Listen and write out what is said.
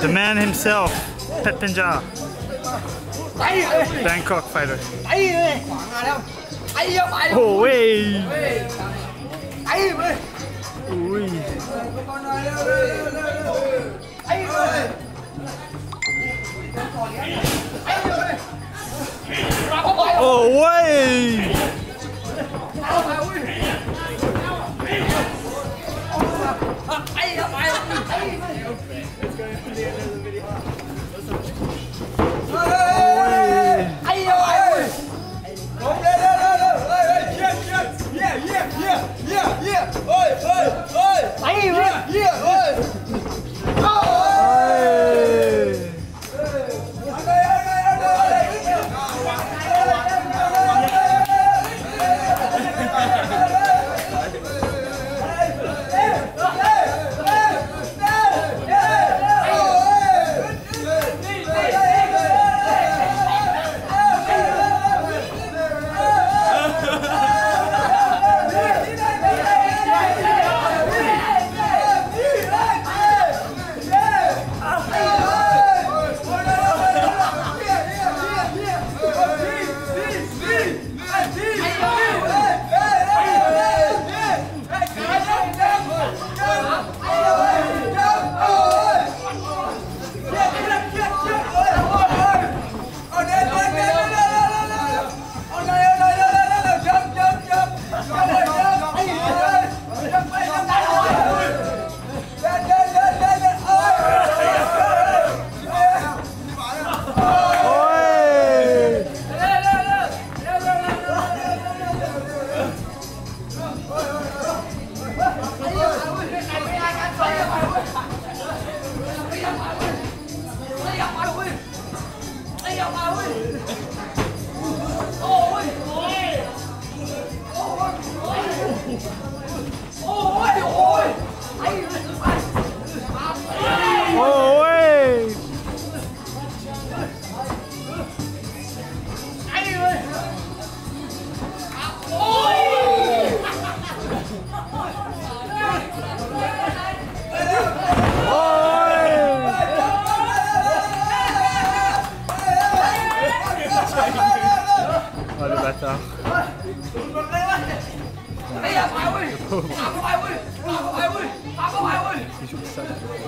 The man himself, Pet Pinja, Bangkok fighter. Đẩy đi Khoảng nào 어, 어. 어. 맞다.哎呀，排位，打个排位，打个排位，打个排位。